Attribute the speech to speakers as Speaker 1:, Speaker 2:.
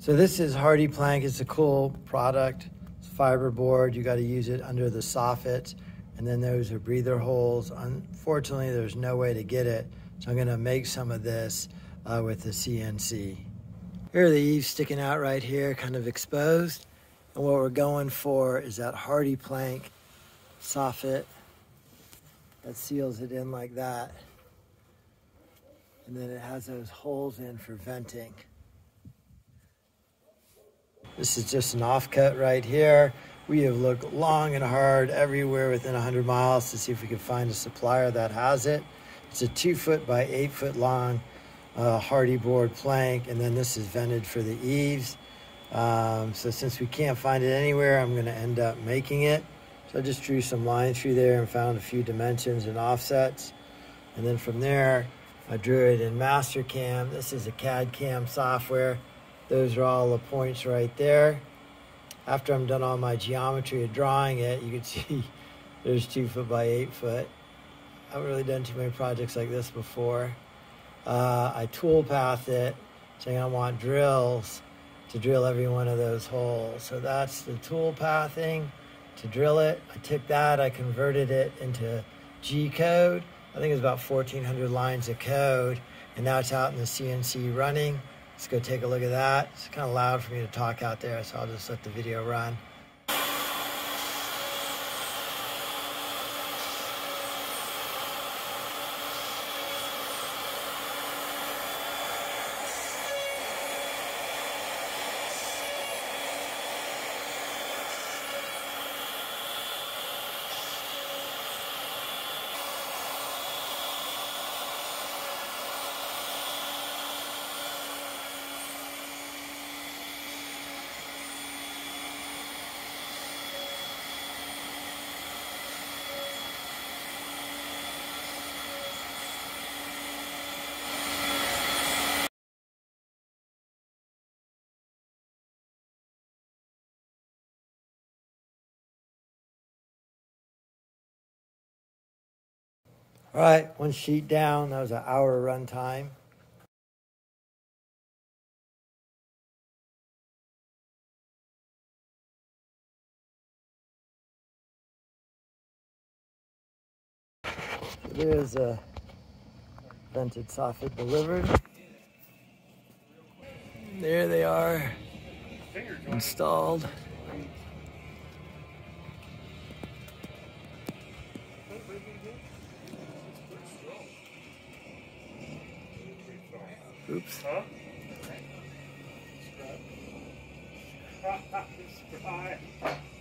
Speaker 1: So this is Hardie Plank. It's a cool product. It's fiberboard. You got to use it under the soffit. and then those are breather holes. Unfortunately, there's no way to get it, so I'm going to make some of this uh, with the CNC. Here are the eaves sticking out right here, kind of exposed. And what we're going for is that Hardie Plank soffit that seals it in like that. And then it has those holes in for venting. This is just an offcut right here. We have looked long and hard everywhere within 100 miles to see if we can find a supplier that has it. It's a two foot by eight foot long uh, Hardie board plank, and then this is vented for the eaves. Um, so since we can't find it anywhere, I'm gonna end up making it. So I just drew some lines through there and found a few dimensions and offsets. And then from there, I drew it in Mastercam. This is a CAD CAM software. Those are all the points right there. After I'm done all my geometry of drawing it, you can see there's two foot by eight foot. I haven't really done too many projects like this before. Uh, I tool path it, saying I want drills to drill every one of those holes. So that's the tool pathing to drill it. I took that, I converted it into G code. I think it's about 1,400 lines of code, and now it's out in the CNC running. Let's go take a look at that. It's kind of loud for me to talk out there, so I'll just let the video run. All right, one sheet down. That was an hour run time. There's a uh, vented soffit delivered. There they are, installed. Oops. Huh?